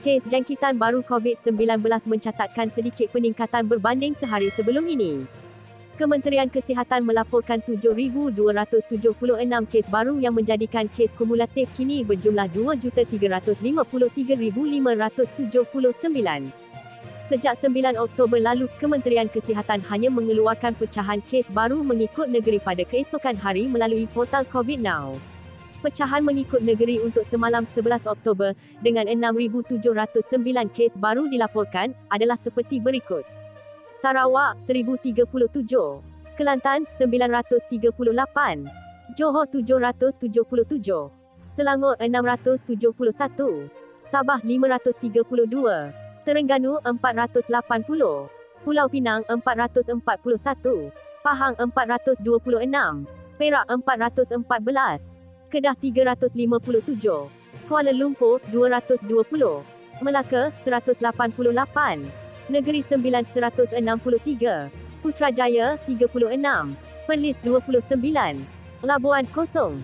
Kes jangkitan baru COVID-19 mencatatkan sedikit peningkatan berbanding sehari sebelum ini. Kementerian Kesihatan melaporkan 7,276 kes baru yang menjadikan kes kumulatif kini berjumlah 2,353,579. Sejak 9 Oktober lalu, Kementerian Kesihatan hanya mengeluarkan pecahan kes baru mengikut negeri pada keesokan hari melalui portal COVID Now. Pecahan mengikut negeri untuk semalam 11 Oktober dengan 6,709 kes baru dilaporkan adalah seperti berikut. Sarawak 1037, Kelantan 938, Johor 777, Selangor 671, Sabah 532, Terengganu 480, Pulau Pinang 441, Pahang 426, Perak 414, Kedah 357, Kuala Lumpur 220, Melaka 188, Negeri Sembilan 163, Putrajaya 36, Perlis 29, Labuan kosong.